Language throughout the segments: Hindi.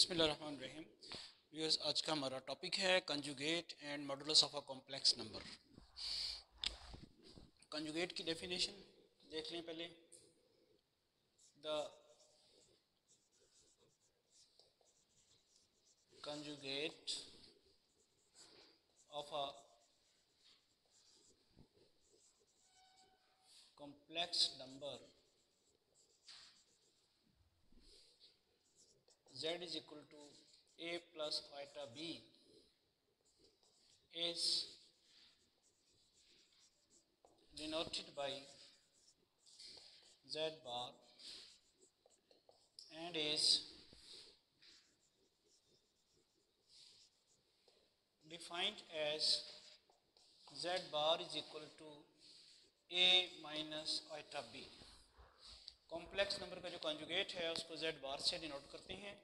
बिस्मिल्लाहिर्रहमानिर्रहीम। व्यूअर्स आज का हमारा टॉपिक है conjugate and modulus of a complex number conjugate की डेफिनेशन देख लें पहले। The conjugate of a complex number z is equal to a plus iota b is denoted by z bar and is defined as z bar is equal to a minus iota b complex number का जो कॉन्जुगेट है उसको जेड बार से डिनोट करते हैं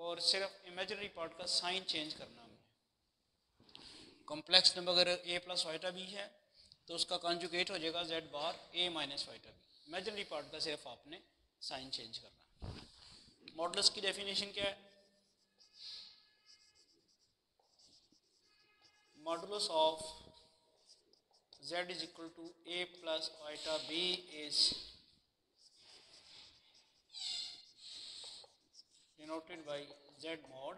और सिर्फ़ इमेजनरी पार्ट का साइन चेंज करना हमें कॉम्प्लेक्स नंबर अगर ए प्लस वाइटा बी है तो उसका कॉन्जुगेट हो जाएगा z bar a minus iota b imaginary part का सिर्फ़ आपने साइन चेंज करना मॉडल्स की डेफिनेशन क्या है? Modulus of z is equal to a plus iota b is denoted by z mod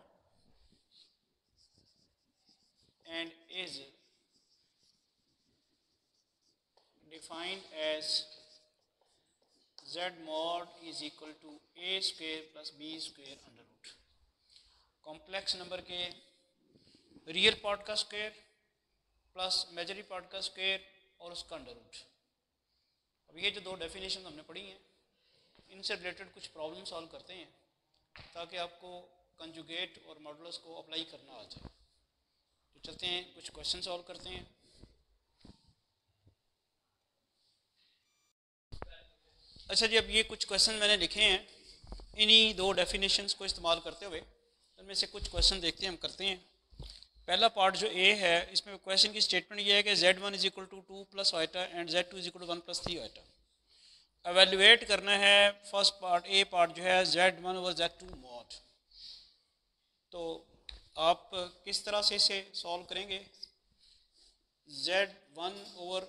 and is defined as z mod is equal to a square plus b square under root. Complex number के रियल पार्ट का स्क्वायर प्लस मेजरी पार्ट का स्क्वायर और उसका अंडर रूट अब ये जो दो डेफिनेशन हमने पढ़ी हैं, इनसे रिलेटेड कुछ प्रॉब्लम सॉल्व करते हैं। ताकि आपको कंजुगेट और मॉडल्स को अप्लाई करना आ जाए। तो चलते हैं, कुछ क्वेश्चन सॉल्व करते हैं। अच्छा जी, अब ये कुछ क्वेश्चन मैंने लिखे हैं। इन्हीं दो डेफिनेशंस को इस्तेमाल करते हुए इनमें से कुछ क्वेश्चन देखते हैं, हम करते हैं। पहला पार्ट जो ए है, इसमें क्वेश्चन की स्टेटमेंट ये है कि z one is equal to two plus iota and z two is equal to one plus three iota evaluate करना है। फ़र्स्ट पार्ट ए पार्ट जो है z one over z two mod तो आप किस तरह से इसे सॉल्व करेंगे? Z one over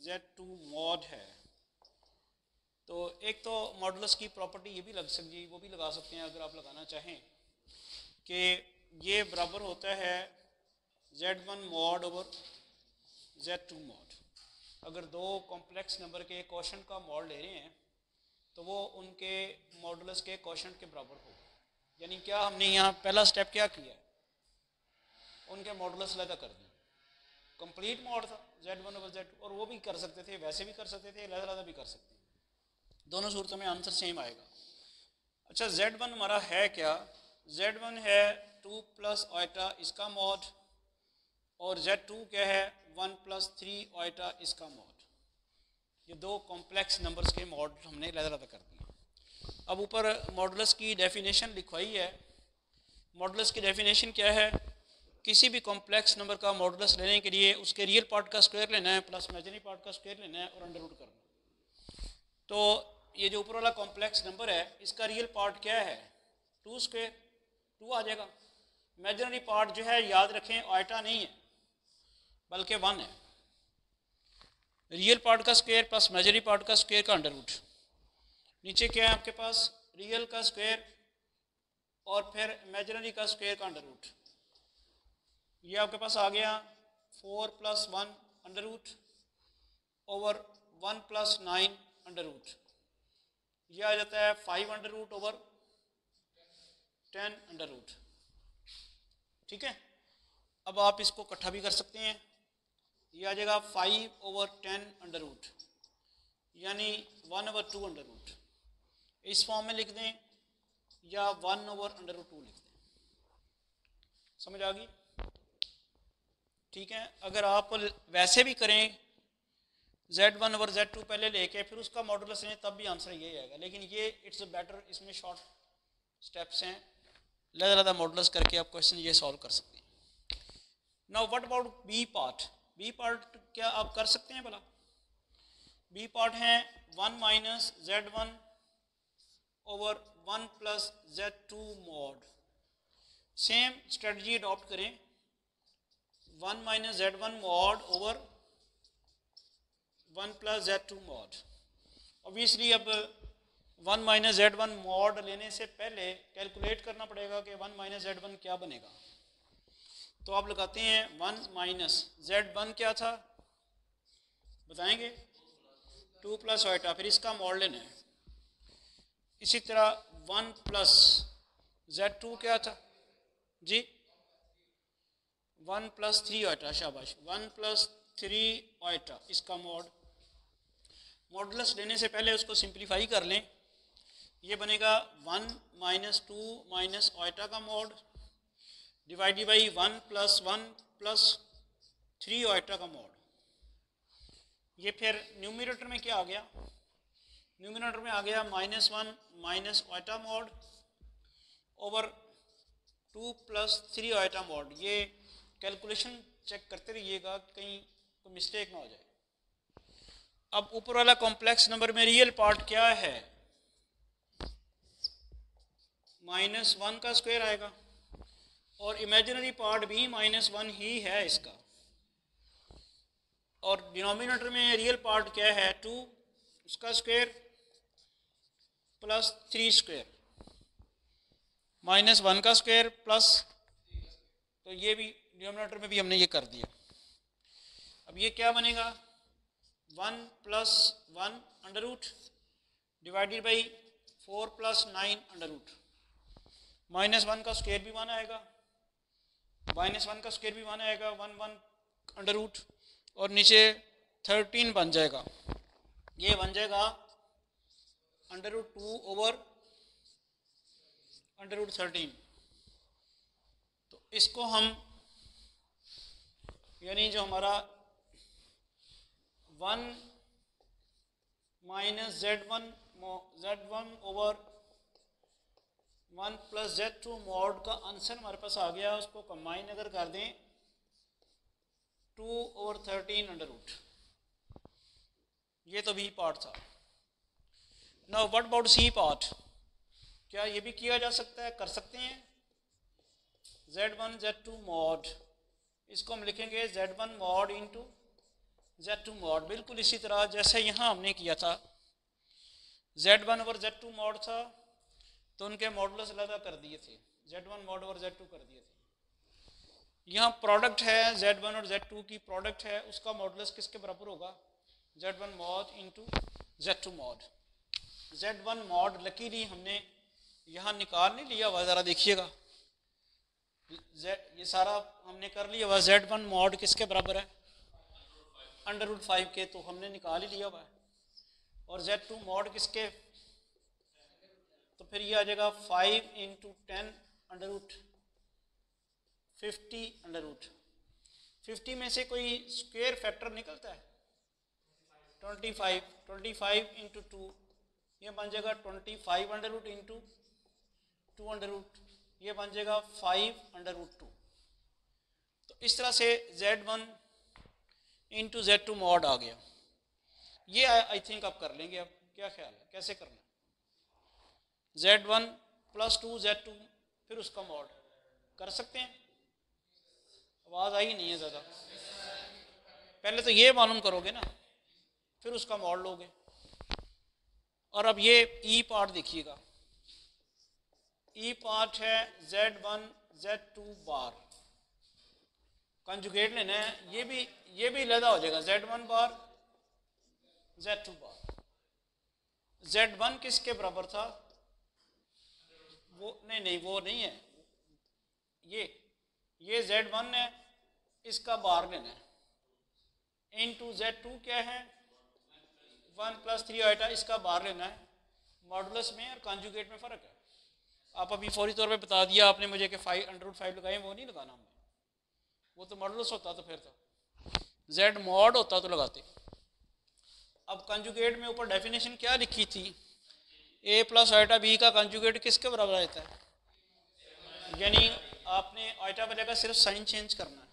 z two mod है। तो एक तो मॉडल्स की प्रॉपर्टी ये भी लग सकती वो भी लगा सकते हैं अगर आप लगाना चाहें कि ये बराबर होता है z one mod over z two mod अगर दो कॉम्प्लेक्स नंबर के क्वेश्चन का मॉड ले रहे हैं तो वो उनके मॉडल्स के क्वेश्चन के बराबर होगा। यानी क्या हमने यहाँ पहला स्टेप क्या किया उनके मॉडल्स लगा कर दिए। कंप्लीट मॉड था जेड वन ओवर जेड और वो भी कर सकते थे, वैसे भी कर सकते थे लहदा लहदा भी कर सकते हैं दोनों सूरतों में आंसर सेम आएगा। अच्छा जेड वन हमारा है क्या? जेड वन है टू प्लस आइटा इसका मॉड और जेड टू क्या है? वन प्लस थ्री आइटा इसका मॉड ये दो कॉम्प्लेक्स नंबर्स के मॉड हमने लहदा कर दिए। अब ऊपर मॉडल्स की डेफिनेशन लिखवाई है। मॉडल्स की डेफिनेशन क्या है? किसी भी कॉम्प्लेक्स नंबर का मॉडल्स लेने के लिए उसके रियल पार्ट का स्क्वायर लेना है प्लस इमेजिनरी पार्ट का स्क्वायर लेना है और अंडर रूट करना तो ये जो ऊपर वाला कॉम्प्लेक्स नंबर है, इसका रियल पार्ट क्या है? टू स्क्वायर टू आ जाएगा। इमेजिनरी पार्ट जो है, याद रखें आइटा नहीं है। बल्कि वन है। रियल पार्ट का स्क्वायर प्लस मेजरी पार्ट का स्क्वायर का अंडर रूट नीचे क्या है आपके पास? रियल का स्क्वायर और फिर इमेजिनरी का स्क्वायर का अंडर रूट ये आपके पास आ गया four plus one under root over one plus nine under root यह आ जाता है five under root over ten under root ठीक है? अब आप इसको इकट्ठा भी कर सकते हैं। ये आ जाएगा five over ten under root यानी one over two under root इस फॉर्म में लिख दें या one over under root two लिख दें। समझ आ गई? ठीक है, अगर आप वैसे भी करें z one over z two पहले लेके, फिर उसका मॉडुलस लें, तब भी आंसर यही आएगा। लेकिन ये इट्स बेटर इसमें शॉर्ट स्टेप्स हैं। लहदा लहदा मॉडल्स करके आप क्वेश्चन ये सॉल्व कर सकते हैं। Now what about b part b part क्या आप कर सकते हैं भला? बी पार्ट है one minus z one over one plus z two mod same strategy adopt करें. One minus z one mod over one plus z two mod obviously अब one minus z one mod लेने से पहले कैलकुलेट करना पड़ेगा कि वन माइनस जेड वन क्या बनेगा। तो आप लगाते हैं वन माइनस जेड वन क्या था? बताएँगे? टू प्लस वाइटा फिर इसका मॉड लेना है। इसी तरह वन प्लस जेड टू क्या था? जी? वन प्लस थ्री ऑयटा शाबाश। वन प्लस थ्री ऑयटा इसका मॉड। मॉडलस लेने से पहले उसको सिंप्लीफाई कर लें। ये बनेगा one minus two minus iota का mod. Divided by one plus one plus three iota का मॉड ये फिर न्यूमिनेटर में क्या आ गया? न्यूमिनेटर में आ गया minus one minus iota mod over two plus three iota mod ये कैलकुलेशन चेक करते रहिएगा, कहीं कोई मिस्टेक ना हो जाए। अब ऊपर वाला कॉम्प्लेक्स नंबर में रियल पार्ट क्या है? माइनस वन का स्क्वायर आएगा। और इमेजिनरी पार्ट भी माइनस वन ही है इसका। और डिनोमिनेटर में रियल पार्ट क्या है? टू उसका square plus three square minus one का स्क्वेयर प्लस तो ये भी डिनोमिनेटर में भी हमने ये कर दिया। अब ये क्या बनेगा? One plus one under root divided by four plus nine under root minus one का स्क्वेयर भी वन आएगा। माइनस वन का स्क्वेयर भी वन आएगा वन वन अंडर रूट और नीचे थर्टीन बन जाएगा। ये बन जाएगा under root two over under root thirteen तो इसको हम, यानी जो हमारा one minus Z one Z one over one plus Z two mod का आंसर हमारे पास आ गया, उसको कंबाइन अगर कर दें two over thirteen under root ये तो भी पार्ट था। Now what about C part क्या ये भी किया जा सकता है? कर सकते हैं। Z one Z two mod इसको हम लिखेंगे Z one mod into Z two mod बिल्कुल इसी तरह जैसे यहाँ हमने किया था। Z one over Z two mod था। तो उनके मॉडल्स अलग कर दिए थे। Z1 one mod over Z two कर दिए थे। यहाँ प्रोडक्ट है z1 और z2 की प्रोडक्ट है, उसका मॉडल्स किसके बराबर होगा? Z1 one mod into Z two mod Z one mod luckily हमने यहाँ निकाल नहीं लिया हुआ ज़रा देखिएगा। ये सारा हमने कर लिया हुआ जेड वन मॉड किसके बराबर है? अंडर रूट फाइव के तो हमने निकाल ही लिया हुआ है और जेड टू मॉड किसके तो फिर ये आ जाएगा five into ten under root fifty under root fifty में से कोई स्क्वेयर फैक्टर निकलता है? Twenty five twenty five into two ये बन जाएगा twenty five under root into two under root ये बन जाएगा फाइव अंडर रूट टू तो इस तरह से Z one into Z two mod आ गया। ये आई थिंक आप कर लेंगे अब क्या ख्याल है? कैसे करना Z one plus two Z two फिर उसका मॉड कर सकते हैं। आवाज़ आई नहीं है ज़्यादा। पहले तो ये मालूम करोगे ना, फिर उसका मॉड लोगे। और अब ये ई e पार्ट देखिएगा। ई पार्ट है Z one Z two bar conjugate लेना है। ये भी ये भी लदा हो जाएगा। Z one bar Z two bar Z one किसके बराबर था? वो, नहीं नहीं, वो नहीं है। ये ये जेड वन है, इसका बार लेना है। इन टू जेड टू क्या है? वन प्लस थ्री आइटा इसका बार लेना है। मॉडुलस में और कॉन्जुगेट में फ़र्क है। आप अभी फौरी तौर पे बता दिया आपने मुझे कि फाइव अंडर फाइव लगाए, वो नहीं लगाना हमने। वो तो मॉडुलस होता तो फिर तो। जेड मॉड होता तो लगाते। अब कंजुगेट में ऊपर डेफिनेशन क्या लिखी थी? ए प्लस आइटा बी का कंजुगेट किसके बराबर रहता है? यानी आपने आइटा बनेगा सिर्फ़ साइन चेंज करना है।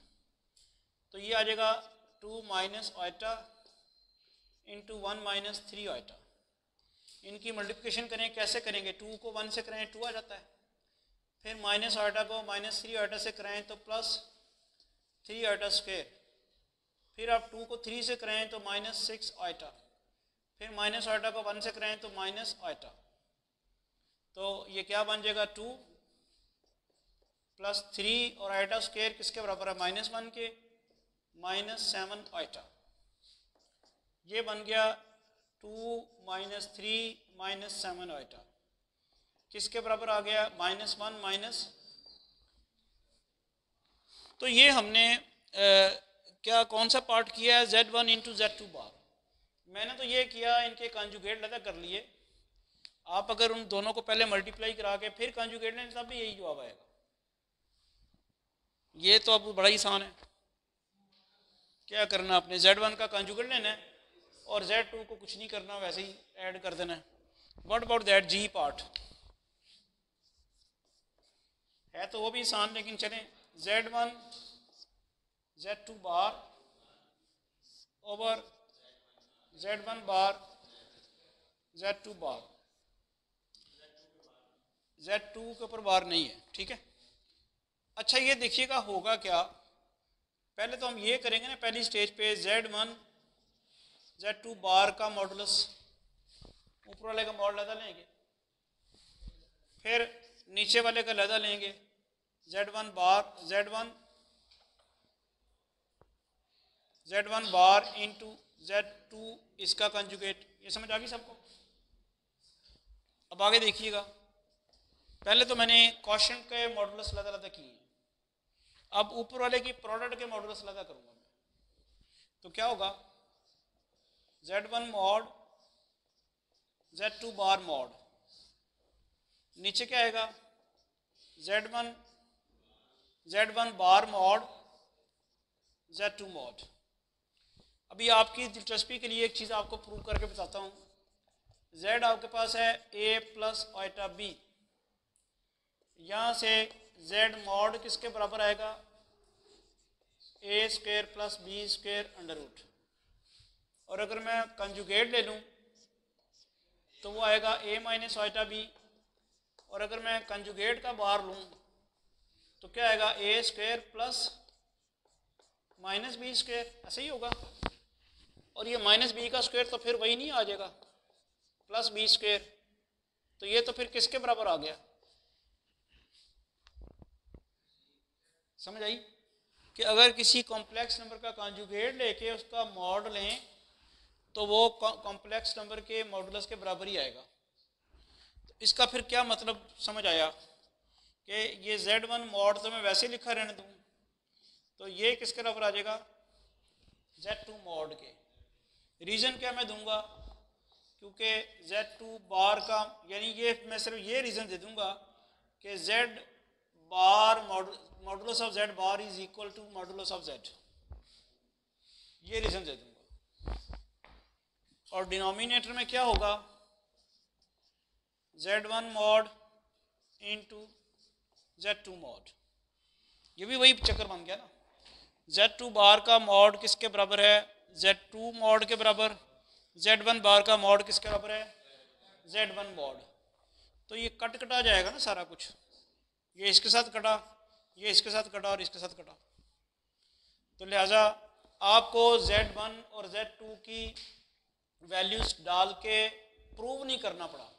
तो ये आ जाएगा two minus iota into one minus three iota इनकी मल्टीप्लिकेशन करें, कैसे करेंगे? टू को वन से करें टू आ जाता है। फिर माइनस आइटा को माइनस थ्री आइटा से कराएँ तो प्लस थ्री आइटा स्क्वेयर फिर आप टू को थ्री से कराएँ तो माइनस सिक्स आइटा फिर माइनस आइटा को वन से कराएँ तो माइनस आइटा तो ये क्या बन जाएगा? टू प्लस थ्री और आइटा स्क्वेयर किसके बराबर है? माइनस वन के। माइनस सेवन आइटा ये बन गया two minus three minus seven iota किसके बराबर आ गया? Minus one minus. तो ये हमने आ, क्या कौन सा पार्ट किया है? Z one into Z two bar. मैंने तो ये किया, इनके कंजुगेट लगा कर लिए। आप अगर उन दोनों को पहले मल्टीप्लाई करा के फिर कंजुगेट लें, तब भी यही जवाब आएगा। ये तो अब बड़ा ही आसान है। क्या करना आपने? जेड वन का कंजुगेट लेना है और जेड टू को कुछ नहीं करना, वैसे ही ऐड कर देना है। What about that G part है तो वो भी आसान, लेकिन चलें। Z one Z two bar over Z one bar Z two bar Z two के ऊपर बार नहीं है, ठीक है? अच्छा ये देखिएगा होगा क्या? पहले तो हम ये करेंगे ना, पहली स्टेज पे Z one Z two bar का मॉडुलस ऊपर वाले का मॉडल लदा लेंगे। फिर नीचे वाले का लदा लेंगे। Z one bar Z one Z one bar into Z two इसका कंजुगेट ये समझ आ गई सबको? अब आगे देखिएगा। पहले तो मैंने क्वेश्चन के मॉडल्स लदा लदा किए अब ऊपर वाले की प्रोडक्ट के मॉडल्स लदा करूँगा मैं। तो क्या होगा? Z one mod Z two bar mod नीचे क्या आएगा? Z one Z one bar mod Z two mod अभी आपकी दिलचस्पी के लिए एक चीज़ आपको प्रूव करके बताता हूँ। जेड आपके पास है ए प्लस आइटा बी यहाँ से जेड मॉड किसके बराबर आएगा? A square plus B square under root और अगर मैं कंजुगेट ले लूँ तो वो आएगा ए माइनस आइटा बी और अगर मैं कंजुगेट का बार लूँ तो क्या आएगा? A square plus minus B square ऐसे ही होगा। और ये माइनस बी का स्क्वेयर तो फिर वही नहीं आ जाएगा। Plus B square. तो ये तो फिर किसके बराबर आ गया? समझ आई? कि अगर किसी कॉम्प्लेक्स नंबर का कॉन्जुगेट लेके उसका मॉड लें तो वो कॉम्प्लेक्स नंबर के मॉडुलस के बराबर ही आएगा। तो इसका फिर क्या मतलब समझ आया? कि ये जेड वन मॉड तो मैं वैसे लिखा रहने दूँ। तो ये किसके बराबर आ जाएगा? जेड टू मॉड के। रीज़न क्या मैं दूँगा? क्योंकि जेड टू बार का, यानी ये मैं सिर्फ़ ये रीज़न दे दूँगा कि Z bar modulus of Z bar is equal to modulus of Z ये रीज़न दे दूँगा। और डिनोमिनेटर में क्या होगा? Z one mod into Z two mod ये भी वही चक्कर बन गया ना। जेड टू बार का मॉड किसके बराबर है? जेड टू मॉड के बराबर जेड वन बार का मॉड किसके बराबर है? जेड वन मॉड तो ये कट कटा जाएगा ना सारा कुछ। ये इसके साथ कटा, ये इसके साथ कटा और इसके साथ कटा। तो लिहाजा आपको जेड वन और जेड टू की वैल्यूज़ डाल के प्रूव नहीं करना पड़ा।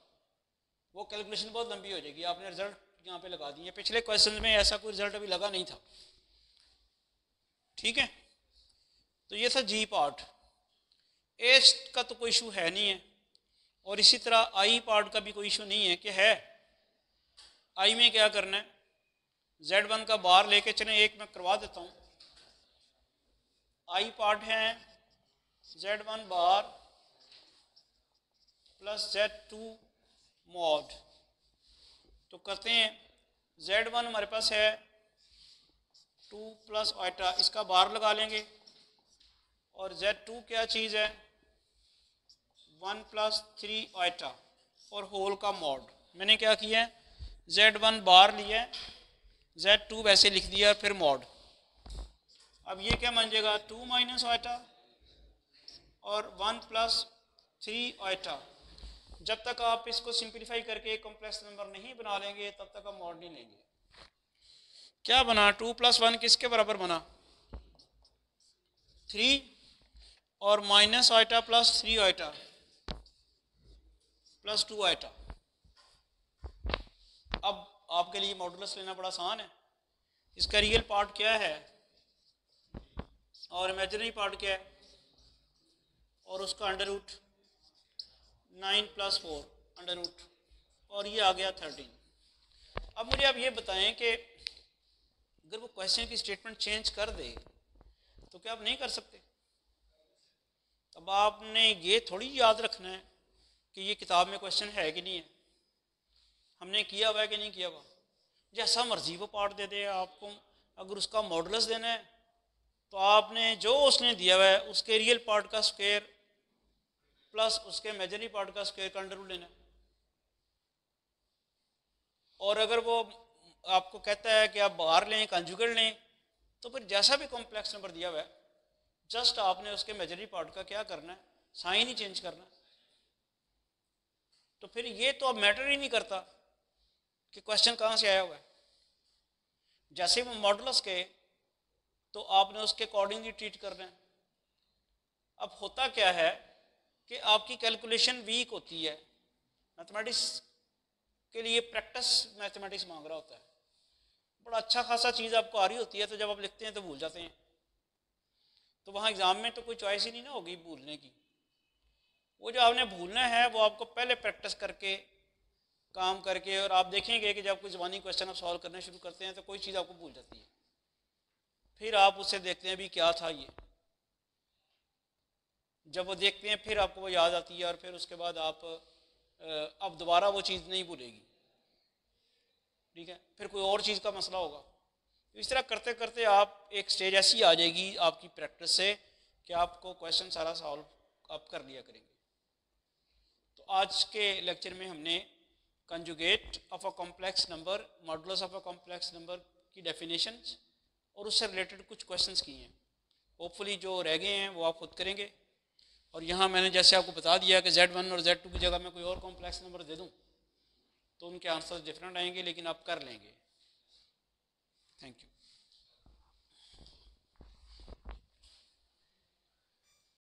वो कैलकुलेशन बहुत लंबी हो जाएगी। आपने रिज़ल्ट यहाँ पे लगा दिए पिछले क्वेश्चन में ऐसा कोई रिज़ल्ट अभी लगा नहीं था। ठीक है? तो ये था जी पार्ट। एज का तो कोई इशू है नहीं है। और इसी तरह आई पार्ट का भी कोई इशू नहीं है कि है। आई में क्या करना है? जेड वन का बार लेके चले, एक मैं करवा देता हूँ। आई पार्ट है, Z one bar plus Z two mod. तो करते हैं, जेड वन हमारे पास है, टू प्लस आइटा इसका बार लगा लेंगे। और जेड टू क्या चीज़ है? वन प्लस थ्री आइटा और होल का मॉड मैंने क्या किया है? जेड वन बार लिया जेड टू वैसे लिख दिया, फिर मॉड अब ये क्या बन जाएगा? टू माइनस आइटा और वन प्लस थ्री आइटा जब तक आप इसको सिंप्लीफाई करके कॉम्प्लेक्स नंबर नहीं बना लेंगे, तब तक आप मॉड नहीं लेंगे। क्या बना? टू प्लस वन किसके बराबर बना? थ्री और minus iota plus three iota plus two iota अब आपके लिए मॉडुलस लेना बड़ा आसान है। इसका रियल पार्ट क्या है? और इमेजनरी पार्ट क्या है? और उसका under root nine plus four under root और ये आ गया थर्टीन अब मुझे आप ये बताएँ कि अगर वो क्वेश्चन की स्टेटमेंट चेंज कर दे तो क्या आप नहीं कर सकते? अब आपने ये थोड़ी याद रखना है कि ये किताब में क्वेश्चन है कि नहीं है। हमने किया हुआ है कि नहीं किया हुआ? जैसा मर्ज़ी वो पार्ट दे दे आपको। अगर उसका मॉडलस देना है तो आपने जो उसने दिया हुआ है, उसके रियल पार्ट का स्क्वेयर प्लस उसके इमेजनरी पार्ट का स्क्वेयर का अंडर लेना है। और अगर वो आपको कहता है कि आप बाहर लें कंजुगेट लें तो फिर जैसा भी कॉम्प्लेक्स नंबर दिया हुआ है जस्ट आपने उसके मेजरी पार्ट का क्या करना है? साइन ही चेंज करना है। तो फिर ये तो अब मैटर ही नहीं करता कि क्वेश्चन कहाँ से आया हुआ है। जैसे वो मॉडलस के तो आपने उसके अकॉर्डिंगली ट्रीट करना है। अब होता क्या है कि आपकी कैलकुलेशन वीक होती है। मैथमेटिक्स के लिए प्रैक्टिस मैथमेटिक्स मांग रहा होता है। बड़ा अच्छा खासा चीज़ आपको आ रही होती है तो जब आप लिखते हैं तो भूल जाते हैं। तो वहाँ एग्ज़ाम में तो कोई चॉइस ही नहीं ना होगी भूलने की। वो जो आपने भूलना है, वो आपको पहले प्रैक्टिस करके, काम करके और आप देखेंगे कि जब कोई जबानी क्वेश्चन आप सॉल्व करने शुरू करते हैं तो कोई चीज़ आपको भूल जाती है। फिर आप उससे देखते हैं भी क्या था ये। जब वो देखते हैं, फिर आपको वो याद आती है और फिर उसके बाद आप अब दोबारा वो चीज़ नहीं भूलेगी। ठीक है? फिर कोई और चीज़ का मसला होगा। तो इस तरह करते करते आप एक स्टेज ऐसी आ जाएगी, आपकी प्रैक्टिस से, कि आपको क्वेश्चन सारा सॉल्व आप कर लिया करेंगे। तो आज के लेक्चर में हमने conjugate of a complex number modulus of a complex number की डेफिनेशन और उससे रिलेटेड कुछ क्वेश्चंस किए हैं। होपफुली जो रह गए हैं, वो आप खुद करेंगे। और यहाँ मैंने जैसे आपको बता दिया कि Z1 और Z2 की जगह मैं कोई और कॉम्प्लेक्स नंबर दे दूँ तो उनके आंसर्स डिफरेंट आएँगे, लेकिन आप कर लेंगे। Thank you